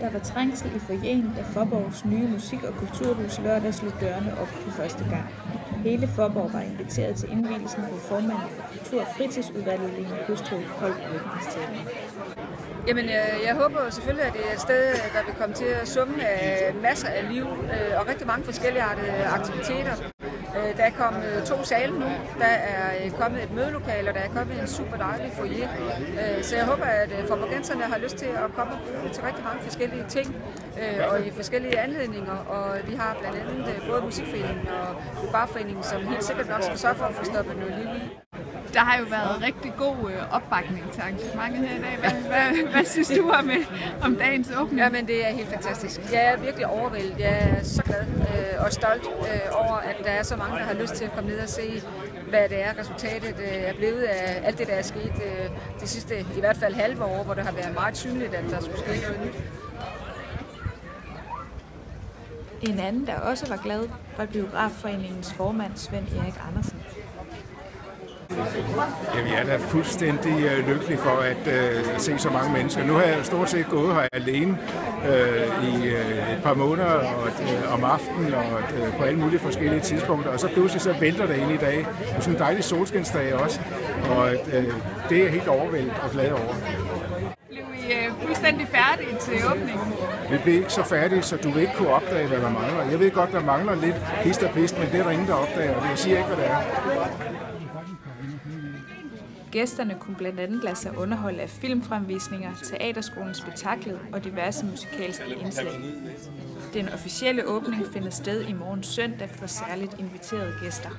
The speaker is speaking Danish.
Der var trængsel i forjen, da Forborgs nye musik- og kulturhus lørdag slog dørene op for første gang. Hele Forborg var inviteret til indvielsen, hvor formanden for Kultur- og Fritidsudvalget Lene Høstrup holdt åbningstalen. Jamen, jeg, jeg håber selvfølgelig, at det er et sted, øh, der vil komme til at summe af masser af liv øh, og rigtig mange forskellige aktiviteter. Øh, der er kommet to sale nu, der er øh, kommet et mødelokale, og der er kommet en super dejlig foyer. Øh, så jeg håber, at forborgenserne har lyst til at komme til rigtig mange forskellige ting og i forskellige anledninger. Og vi har blandt andet både musikforeningen og barforeningen, som helt sikkert nok skal sørge for at få stoppet noget liv i. Der har jo været rigtig god opbakning til arrangementet her i dag. Hvad, hvad, hvad synes du om, om dagens åbning? Jamen, det er helt fantastisk. Jeg er virkelig overvældet. Jeg er så glad øh, og stolt øh, over, at der er så mange, der har lyst til at komme ned og se, hvad det er, resultatet øh, er blevet af alt det, der er sket øh, de sidste, i hvert fald halve år, hvor det har været meget synligt, at der skulle ske noget nyt. En anden, der også var glad, var Biografforeningens formand Svend Erik Andersen. Jamen, jeg er da fuldstændig øh, lykkelig for at øh, se så mange mennesker. Nu har jeg stort set gået her alene øh, i øh, et par måneder og, øh, om aftenen og øh, på alle mulige forskellige tidspunkter. Og så pludselig så vælter det ind i dag. Det er sådan en dejlig solskinsdag også. Og øh, det er jeg helt overvældet og glad over. Blev I øh, fuldstændig færdige til åbningen? Vi blev ikke så færdige, så du vil ikke kunne opdage, hvad der mangler. Jeg ved godt, der mangler lidt hist og pist, men det er der ingen, der opdager. Og jeg siger ikke, hvad det er. Gæsterne kunne blandt andet lade sig underholde af filmfremvisninger, teaterskolens spektaklet og diverse musikalske indslag. Den officielle åbning finder sted i morgen søndag for særligt inviterede gæster.